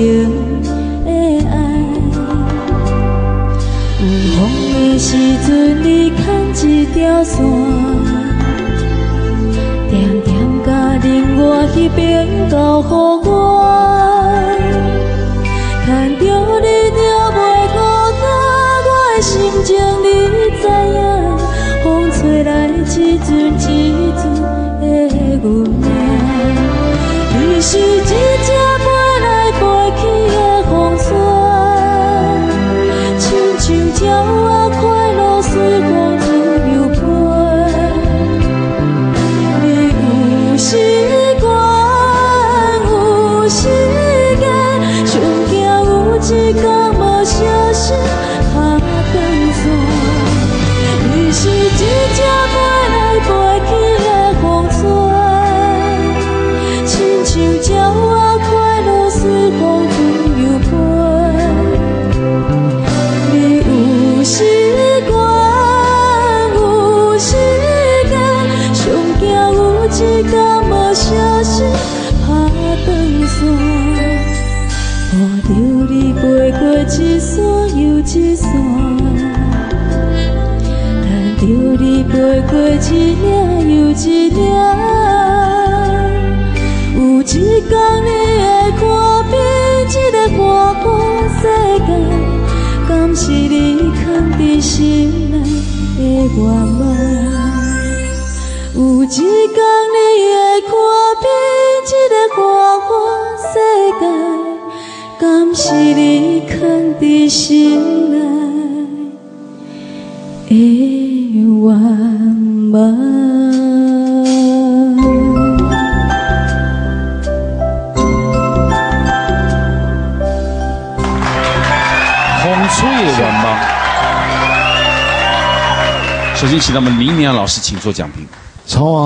情的爱。有风的时阵，你牵一条线。点点甲另外迄边交予我，牵着你就袂孤单，我的心情你知影，风吹来一阵一阵的阮时间，上惊有一个线，看着你飞过一线又一线，看着你飞过一领又一领，有一天你会看遍这个花花世界。敢是你藏在心内的愿望？有一天你会看遍这个花，敢是你藏伫心内的愿望？风吹的愿望。首先，请到我们林年老师，请做讲评。从